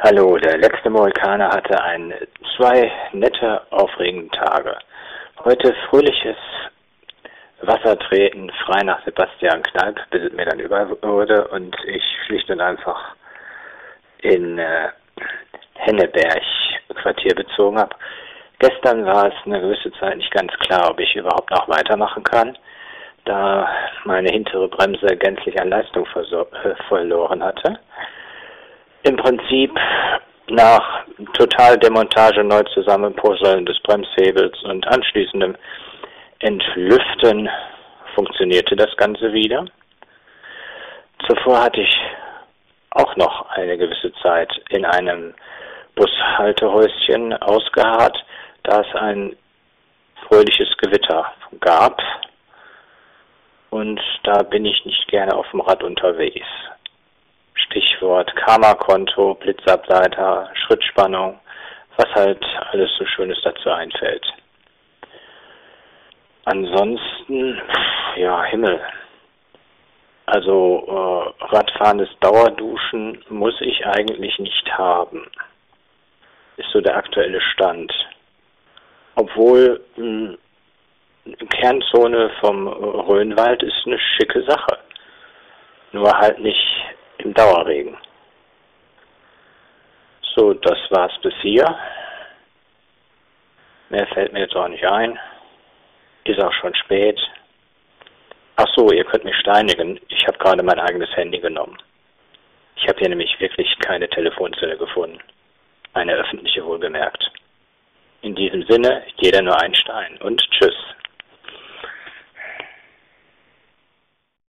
Hallo, der letzte Mohikaner hatte ein, zwei nette, aufregende Tage. Heute fröhliches Wassertreten frei nach Sebastian Kneipp, bis es mir dann über wurde und ich schlicht und einfach in äh, Henneberg Quartier bezogen habe. Gestern war es eine gewisse Zeit nicht ganz klar, ob ich überhaupt noch weitermachen kann, da meine hintere Bremse gänzlich an Leistung äh, verloren hatte im Prinzip nach Totaldemontage, Neuzusammenpuzzeln des Bremshebels und anschließendem Entlüften funktionierte das Ganze wieder. Zuvor hatte ich auch noch eine gewisse Zeit in einem Bushaltehäuschen ausgeharrt, da es ein fröhliches Gewitter gab. Und da bin ich nicht gerne auf dem Rad unterwegs. Stichwort Karma-Konto, Blitzableiter, Schrittspannung, was halt alles so Schönes dazu einfällt. Ansonsten, ja, Himmel. Also äh, Radfahrendes Dauerduschen muss ich eigentlich nicht haben. Ist so der aktuelle Stand. Obwohl mh, hm, Kernzone vom Rhönwald ist eine schicke Sache. Nur halt nicht im Dauerregen. So, das war's bis hier. Mehr fällt mir jetzt auch nicht ein. Ist auch schon spät. Ach so, ihr könnt mich steinigen. Ich habe gerade mein eigenes Handy genommen. Ich habe hier nämlich wirklich keine Telefonzelle gefunden. Eine öffentliche wohlgemerkt. In diesem Sinne, jeder nur ein Stein und tschüss.